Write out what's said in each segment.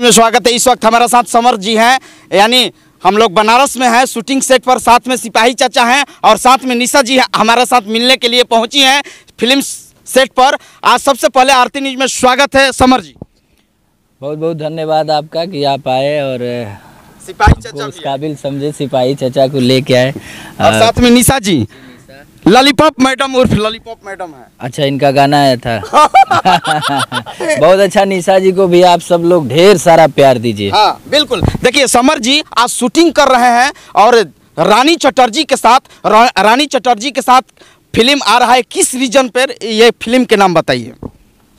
में स्वागत है। इस वक्त हमारे साथ समर जी हैं। यानी हम लोग बनारस में हैं। शूटिंग सेट पर साथ में सिपाही चाचा हैं और साथ में निशा जी हमारे साथ मिलने के लिए पहुँची हैं फ़िल्म सेट पर। आज सबसे पहले आरती न्यूज़ में स्वागत है समर जी। बहुत बहुत धन्यवाद आपका कि आप आए और सिपाही चाचा उस काबिल समझे सिपाही चाचा को लेके आए। और साथ में निशा जी। लॉलीपॉप मैडम उर्फ़ लॉलीपॉप मैडम है। अच्छा इनका गाना आया था। बहुत अच्छा निशा जी को भी आप सब लोग ढेर सारा प्यार दीजिए। हाँ बिल्कुल। देखिए समर जी आज शूटिंग कर रहे हैं और रानी चटर्जी के साथ रा, रानी चटर्जी के साथ फ़िल्म आ रहा है। किस रीजन पर ये फ़िल्म के नाम बताइए।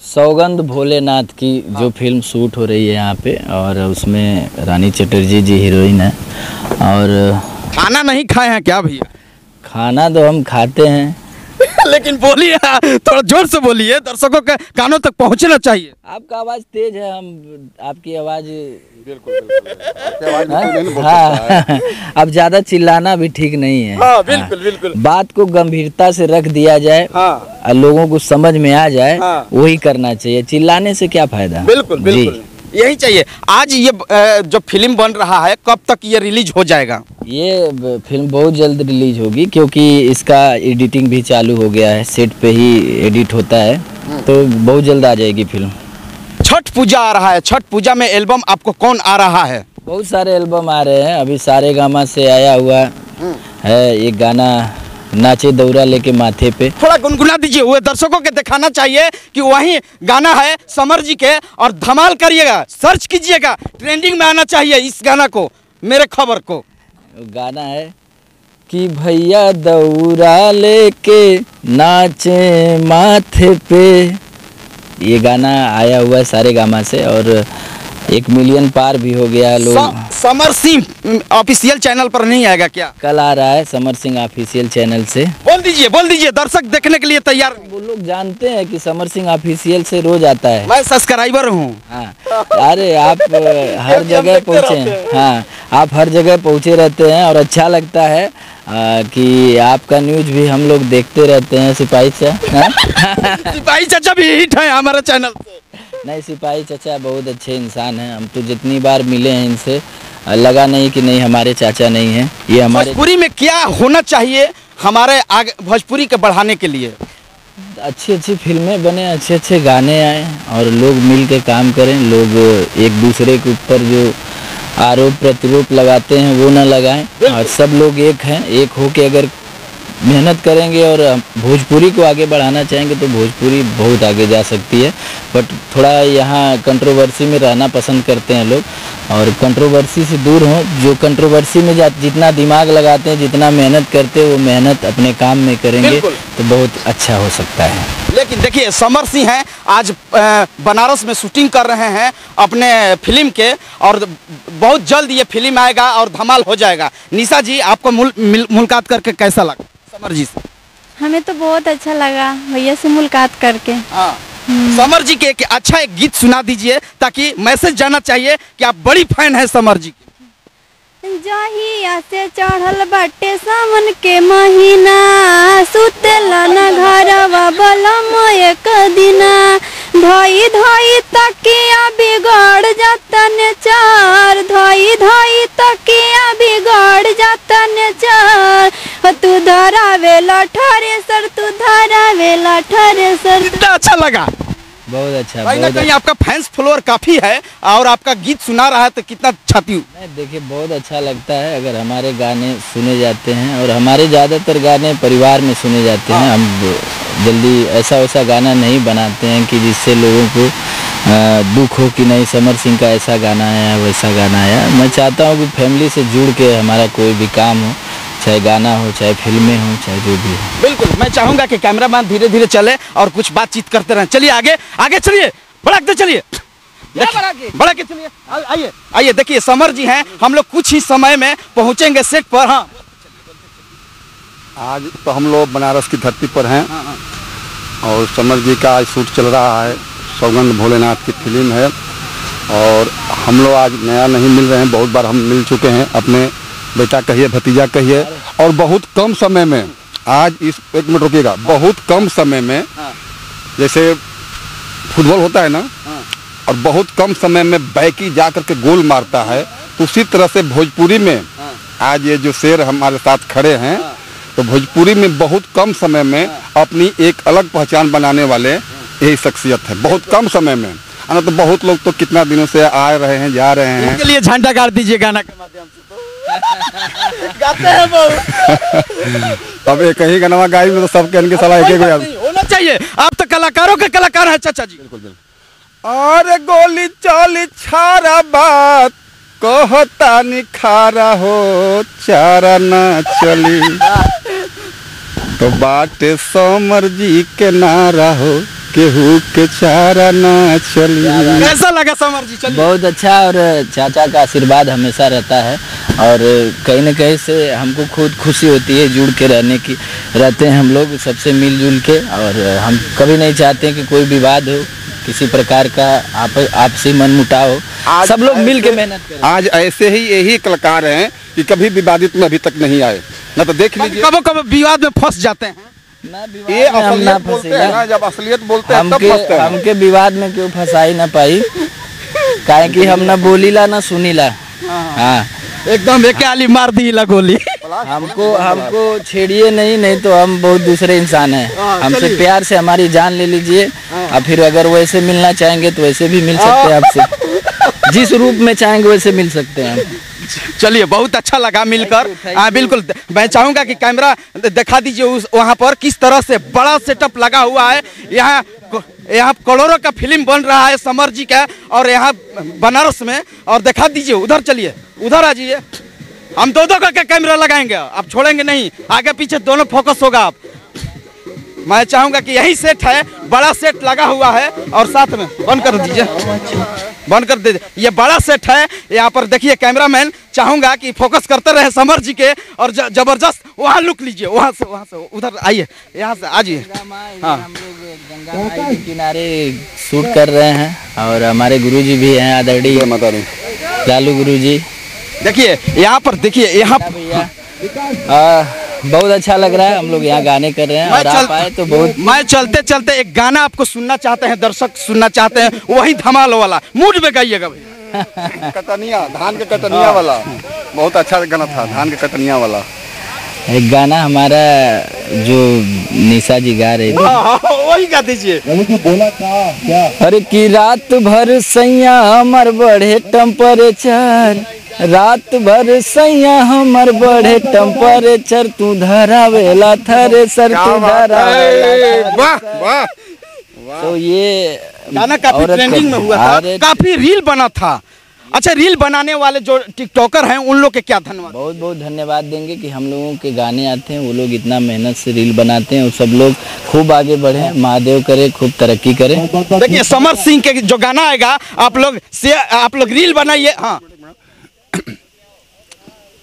सौगंध भोलेनाथ की जो फ़िल्म शूट हो रही है यहाँ पे और उसमें रानी चटर्जी जी हीरोइन है। और खाना नहीं खाए हैं क्या भैया? खाना तो हम खाते हैं। लेकिन बोलिए थोड़ा ज़ोर से बोलिए दर्शकों के कानों तक पहुँचना चाहिए। आपका आवाज़ तेज है हम आपकी आवाज़ बिल्कुल हाँ? अब ज़्यादा चिल्लाना भी ठीक नहीं है हाँ। बिल्कुल बिल्कुल। बात को गंभीरता से रख दिया जाए हाँ। और लोगों को समझ में आ जाए हाँ। वही करना चाहिए। चिल्लाने से क्या फ़ायदा? बिल्कुल जी। बिल्कुल। यही चाहिए। आज ये जो फ़िल्म बन रहा है कब तक ये रिलीज़ हो जाएगा? ये फ़िल्म बहुत जल्द रिलीज़ होगी क्योंकि इसका एडिटिंग भी चालू हो गया है सेट पे ही एडिट होता है तो बहुत जल्द आ जाएगी फ़िल्म। छठ पूजा आ रहा है। छठ पूजा में एल्बम आपको कौन आ रहा है? बहुत सारे एल्बम आ रहे हैं अभी सारे गामा से आया हुआ है एक गाना नाचे दौरा लेके माथे पे। थोड़ा गुनगुना दीजिए वो दर्शकों के दिखाना चाहिए कि वही गाना है समर जी के और धमाल करिएगा सर्च कीजिएगा ट्रेंडिंग में आना चाहिए इस गाना को मेरे खबर को। गाना है कि भैया दौरा लेके नाचे माथे पे। ये गाना आया हुआ है सारे गामा से और एक मिलियन पार भी हो गया है लोग। समर सिंह ऑफिशियल चैनल पर नहीं आएगा क्या? कल आ रहा है समर सिंह ऑफिशियल चैनल से। बोल दीजिए बोल दीजिए दर्शक देखने के लिए तैयार। वो लोग जानते हैं कि समर सिंह ऑफिशियल से रोज आता है। मैं सब्सक्राइबर हूँ। हाँ। अरे आप हर जगह पहुँचे हाँ। आप हर जगह पहुँचे रहते हैं और अच्छा लगता है अ, कि आपका न्यूज़ भी हम लोग देखते रहते हैं सिपाही से हाँ? सिपाही चाचा भी हिट है हमारे चैनल नहीं सिपाही चाचा बहुत अच्छे इंसान हैं। हम तो जितनी बार मिले हैं इनसे लगा नहीं कि नहीं हमारे चाचा नहीं हैं। ये हमारे भोजपुरी में क्या होना चाहिए हमारे आगे भोजपुरी के बढ़ाने के लिए? अच्छी अच्छी फ़िल्में बने अच्छे अच्छे गाने आए और लोग मिल के काम करें। लोग एक दूसरे के ऊपर जो आरोप प्रतिरोप लगाते हैं वो ना लगाएँ। और सब लोग एक हैं। एक हो के अगर मेहनत करेंगे और भोजपुरी को आगे बढ़ाना चाहेंगे तो भोजपुरी बहुत आगे जा सकती है। बट थोड़ा यहाँ कंट्रोवर्सी में रहना पसंद करते हैं लोग और कंट्रोवर्सी से दूर हों। जो कंट्रोवर्सी में जा- जितना दिमाग लगाते हैं जितना मेहनत करते हैं वो मेहनत अपने काम में करेंगे तो बहुत अच्छा हो सकता है। लेकिन देखिए समर सिंह हैं। आज बनारस में शूटिंग कर रहे हैं अपने फ़िल्म के और बहुत जल्द ये फ़िल्म आएगा और धमाल हो जाएगा। निशा जी आपको मुल, मिल, मुलाकात करके कैसा लगा? समर जी से? हमें तो बहुत अच्छा लगा भैया से मुलाकात करके। हाँ। समर जी के एक अच्छा एक गीत सुना दीजिए ताकि मैसेज जाना चाहिए कि आप बड़ी फ़ैन हैं समर जी की। जहिया से चढ़ल बाटे सावन के महीना सुतेला न घरवा बलम एक दिना। धोई धोई तकिया बिगड़ जाता ने चार धोई धोई तकिया बिगड़ जाता ने चार। हो तू धरावेला ठरे सर तू धरावेला ठरे सर। कितना अच्छा लगा। बहुत अच्छा कहीं ना बहुत कहीं आपका फैंस फॉलोअर काफ़ी है और आपका गीत सुना रहा है तो कितना छाती हूँ। देखिए बहुत अच्छा लगता है अगर हमारे गाने सुने जाते हैं और हमारे ज़्यादातर गाने परिवार में सुने जाते हैं। हम जल्दी ऐसा वैसा गाना नहीं बनाते हैं कि जिससे लोगों को दुख हो कि नहीं समर सिंह का ऐसा गाना आया वैसा गाना आया। मैं चाहता हूँ कि फैमिली से जुड़ के हमारा कोई भी काम हो। चाहे गाना हो चाहे फ़िल्में हो चाहे जो भी हो। बिल्कुल मैं चाहूँगा कि कैमरामैन धीरे धीरे चले और कुछ बातचीत करते रहें। चलिए आगे आगे चलिए बढ़ाक दे चलिए। बढ़ा के। चलिए। आइए आइए देखिए समर जी हैं हम लोग कुछ ही समय में पहुँचेंगे सेट पर हाँ। आज तो हम लोग बनारस की धरती पर हैं। और समर जी का आज शूट चल रहा है। सौगंध भोलेनाथ की फ़िल्म है। और हम लोग आज नया नहीं मिल रहे हैं। बहुत बार हम मिल चुके हैं अपने बेटा कहिए भतीजा कहिए। और बहुत कम समय में आज इस एक मिनट रुकिएगा बहुत कम समय में जैसे फुटबॉल होता है ना और बहुत कम समय में बैकी जा करके गोल मारता है तो उसी तरह से भोजपुरी में आज ये जो शेर हमारे साथ खड़े हैं तो भोजपुरी में बहुत कम समय में अपनी एक अलग पहचान बनाने वाले यही शख्सियत है बहुत कम समय में। है ना तो बहुत लोग तो कितना दिनों से आ रहे हैं जा रहे हैं। इनके लिए झंडा गाड़ दीजिए गाना के माध्यम से। गाते हैं बहुत अब एक ही गनवा गाई में तो सबके इनके सलाह एक एक होना चाहिए। आप तो कलाकारों के कलाकार हैं चाचा जी। बिल्कुल अरे गोली चली छारा बात कहता निखारा हो चारा ना चली। तो बाटे समर जी के नारा हो केहू के चारा ना चली। कैसा लगा समर जी? चलिए। बहुत अच्छा और चाचा का आशीर्वाद हमेशा रहता है। और कहीं न कहीं से हमको खुद खुशी होती है जुड़ के रहने की। रहते हैं हम लोग सबसे मिलजुल के और हम कभी नहीं चाहते हैं कि कोई विवाद हो किसी प्रकार का आप आपसी मन मुटाव हो सब लोग मिल के मेहनत आज ऐसे ही यही कलाकार हैं कि कभी विवादित में अभी तक नहीं आए। ना तो देख लीजिए। कबो कबो विवाद में फंस जाते हैं। ना ये असलियत बोलते हैं ना जब असलियत बोलते हैं तब फंसते हैं। हमके विवाद में क्यों फंसाई ना पाई? काहे कि हम ना बोली बोलीला ना सुनीला। हाँ। एकदम एक आली मार दी ला गोली। हमको हमको छेड़िए नहीं नहीं तो हम बहुत दूसरे इंसान हैं। हाँ, हमसे प्यार से हमारी जान ले लीजिए। और फिर अगर वैसे मिलना चाहेंगे तो वैसे भी मिल सकते हैं आपसे। जिस रूप में चाहेंगे वैसे मिल सकते हैं चलिए बहुत अच्छा लगा मिलकर। हाँ बिल्कुल मैं चाहूँगा कि कैमरा दिखा दीजिए उस वहाँ पर किस तरह से बड़ा सेटअप लगा हुआ है। यहाँ यहाँ करोड़ों का फ़िल्म बन रहा है समर जी का और यहाँ बनारस में और दिखा दीजिए उधर चलिए। उधर आ जाइए। हम दो दो का कैमरा लगाएँगे। आप छोड़ेंगे नहीं। आगे पीछे दोनों फोकस होगा आप। मैं चाहूँगा कि यही सेट है बड़ा सेट लगा हुआ है और साथ में बंद कर दीजिए। बंद कर दीजिए। ये बड़ा सेट है। यहाँ पर देखिए कैमरामैन चाहूँगा कि फोकस करते रहे समर जी के और ज़बरदस्त वहाँ लुक लीजिए। वहाँ से वहाँ से उधर आइए। यहाँ से आ जाइए। हाँ। हम लोग गंगा के किनारे शूट कर रहे हैं और हमारे गुरुजी भी हैं आदरणीय लालू गुरुजी। देखिए यहाँ पर देखिए यहाँ बहुत अच्छा लग रहा है हम लोग यहाँ गाने कर रहे हैं मैं और आप आए तो बहुत मैं चलते चलते एक गाना आपको सुनना चाहते हैं दर्शक सुनना चाहते हैं वही धमाल वाला। मूड में गाइएगा भैया। कटनिया धान के कटनिया वाला। बहुत अच्छा गाना था धान के कटनिया वाला। एक गाना हमारा जो निशा जी गा रही थी। हाँ, हाँ, वही गा दीजिए। अरे की रात भर सैया हमर बढ़े टेम्परेचर रात भर सैया हमर बढ़े टेम्परेचर तू धरावेला थरे सर तू धरावेला वाह वाह। तो ये गाना काफ़ी ट्रेंडिंग में हुआ था। काफ़ी रील बना था। अच्छा रील बनाने वाले जो टिकटॉकर हैं उन लोग के क्या धन्यवाद? बहुत बहुत धन्यवाद देंगे कि हम लोगों के गाने आते हैं वो लोग इतना मेहनत से रील बनाते हैं और सब लोग खूब आगे बढ़े महादेव करे खूब तरक्की करे। देखिए समर सिंह के जो गाना आएगा आप लोग से आप लोग रील बनाइए। हाँ।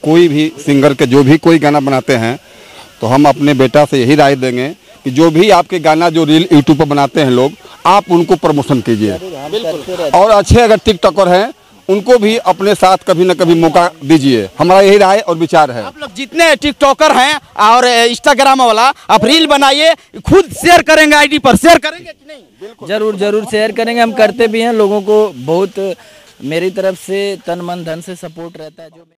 कोई भी सिंगर के जो भी कोई गाना बनाते हैं तो हम अपने बेटा से यही राय देंगे कि जो भी आपके गाना जो रील यूट्यूब पर बनाते हैं लोग आप उनको प्रमोशन कीजिए। और अच्छे अगर टिकटॉकर हैं उनको भी अपने साथ कभी न कभी मौका दीजिए। हमारा यही राय और विचार है। आप लोग जितने टिकटॉकर हैं और इंस्टाग्राम वाला आप रील बनाइए खुद शेयर करेंगे आईडी पर शेयर करेंगे कि नहीं? ज़रूर ज़रूर शेयर करेंगे। हम करते भी हैं लोगों को बहुत मेरी तरफ़ से तन मन धन से सपोर्ट रहता है जो